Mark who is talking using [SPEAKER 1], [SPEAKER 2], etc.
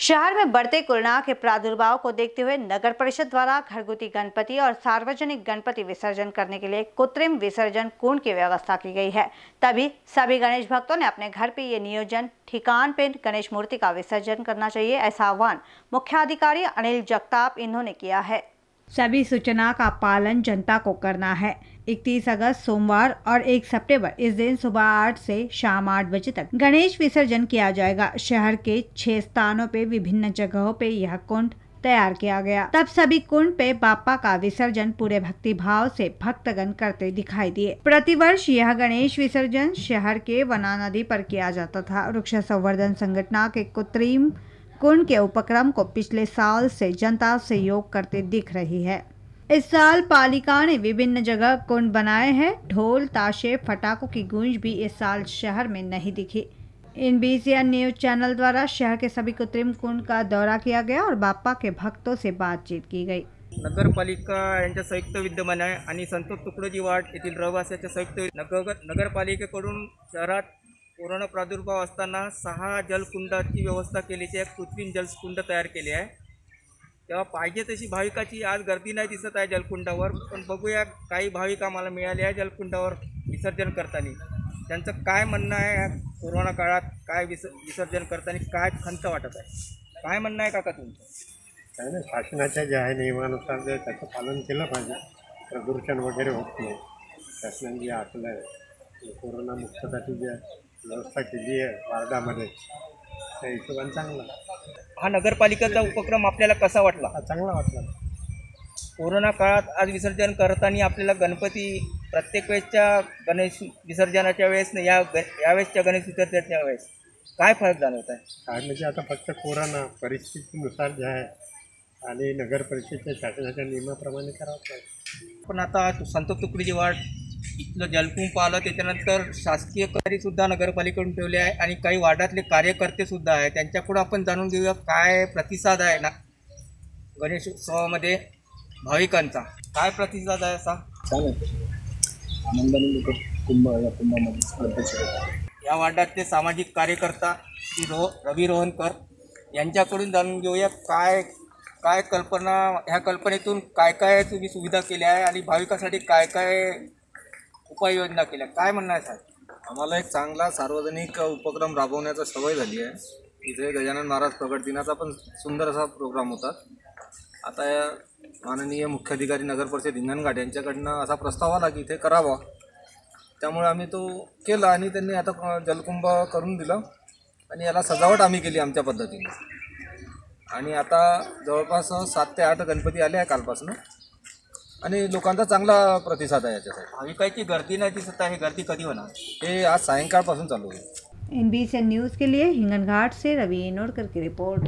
[SPEAKER 1] शहर में बढ़ते कोरोना के प्रादुर्भाव को देखते हुए नगर परिषद द्वारा घरगुती गणपति और सार्वजनिक गणपति विसर्जन करने के लिए कृत्रिम विसर्जन कुंड की व्यवस्था की गई है। तभी सभी गणेश भक्तों ने अपने घर पे ये नियोजन, ठिकान पे गणेश मूर्ति का विसर्जन करना चाहिए, ऐसा आह्वान मुख्याधिकारी अनिल जगताप इन्होंने किया है। सभी सूचना का पालन जनता को करना है। 31 अगस्त सोमवार और 1 सितंबर, इस दिन सुबह आठ से शाम आठ बजे तक गणेश विसर्जन किया जाएगा। शहर के छह स्थानों पे विभिन्न जगहों पे यह कुंड तैयार किया गया। तब सभी कुंड पे बापा का विसर्जन पूरे भक्ति भाव से भक्तगण करते दिखाई दिए। प्रतिवर्ष यह गणेश विसर्जन शहर के वना नदी पर किया जाता था। वृक्ष संवर्धन संगठना के कृत्रिम कुंड के उपक्रम को पिछले साल से जनता सहयोग करते दिख रही है। इस साल पालिका ने विभिन्न जगह कुंड बनाए हैं। ढोल, ताशे, फटाकों की गूंज भी इस साल शहर में नहीं दिखी। इन बीसीएन न्यूज़ चैनल द्वारा शहर के सभी कृत्रिम कुंड का दौरा किया गया और बापा के भक्तों से बातचीत की गई।
[SPEAKER 2] नगरपालिका यांच्या संयुक्त विद्यमान आहे आणि संतोष तुकडोजी वार्ड येथील रहिवाशाच्या संयुक्त नगर नगरपालिकेकडून शहरात कोरोना प्रादुर्भाव असताना सहा जलकुंडाची व्यवस्था केल्याची आहे. कृत्रिम जलकुंड तयार केली आहे. तेव्हा पाहिजे तशी भाविकाची आज गर्दी नाही दिसत आहे जलकुंडावर पण बघूया काही भाविक आम्हाला मिळाले आहे जलकुंडावर विसर्जन करताना. त्यांचं काय म्हणणं आहे कोरोना काळात? काय विस विसर्जन करताना काय खंत वाटत आहे? काय म्हणणं आहे काका तुमचं?
[SPEAKER 3] काय नाही शासनाच्या ज्या आहे नियमानुसार जे त्याचं पालन केलं पाहिजे. प्रदूषण वगैरे होत नाही. शासनाने जे आखलं आहे कोरोना मुक्तसाठी जे व्यवस्था केली आहे वार्डामध्ये. त्या हिशोबाने चांगला.
[SPEAKER 2] हा नगरपालिकेचा उपक्रम आपल्याला कसा वाटला?
[SPEAKER 3] हा चांगला वाटला.
[SPEAKER 2] कोरोना काळात आज विसर्जन करताना आपल्याला गणपती प्रत्येक वेळेसच्या गणेश विसर्जनाच्या वेळेस न या ग यावेळेसच्या गणेश विसर्जनाच्या वेळेस काय फरक जाणवत आहे?
[SPEAKER 3] काय म्हणजे आता फक्त कोरोना परिस्थितीनुसार जे आहे आणि नगर परिषदेच्या शासनाच्या नियमाप्रमाणे करावं
[SPEAKER 2] पण आता संत तुकडीची वाट इथलं जलकुंभ पाहिलं त्याच्यानंतर शासकीय सुद्धा नगरपालिकेकडून ठेवले आहे आणि काही वार्डातले कार्यकर्ते सुद्धा आहे त्यांच्याकडून आपण जाणून घेऊया काय प्रतिसाद आहे ना गणेश उत्सवामध्ये भाविकांचा. काय प्रतिसाद आहे असा?
[SPEAKER 4] छान आनंदाने लोक कुंभ या कुंभामध्ये स्पर्धेचे
[SPEAKER 2] या वार्डातले सामाजिक कार्यकर्ता श्री रो रवी रोहनकर यांच्याकडून जाणून घेऊया काय काय कल्पना ह्या कल्पनेतून काय काय तुम्ही सुविधा केल्या आहे आणि भाविकासाठी काय काय उपाययोजना केल्या. काय म्हणणं आहे साहेब?
[SPEAKER 5] आम्हाला एक चांगला सार्वजनिक उपक्रम राबवण्याचा सवय झाली आहे. इथे गजानन महाराज प्रगट दिनाचा पण सुंदर असा प्रोग्राम होता. आता या माननीय मुख्याधिकारी नगर परिषद हिंगणघाट यांच्याकडनं असा प्रस्ताव आला की इथे करावा. त्यामुळे आम्ही तो केला आणि त्यांनी आता जलकुंभ करून दिलं आणि याला सजावट आम्ही केली आमच्या पद्धतीने. आणि आता जवळपास सात ते आठ गणपती आले आहे कालपासून. आणि लोकांचा चांगला प्रतिसाद आहे याच्यासाठी.
[SPEAKER 2] भाविकांची गर्दी नाही दिसत आहे गर्दी कधी होणार?
[SPEAKER 5] हे आज सायंकाळपासून चालू आहे.
[SPEAKER 1] एन बी न्यूज़ के लिए हिंगन घाट से रवि नोडकर की रिपोर्ट.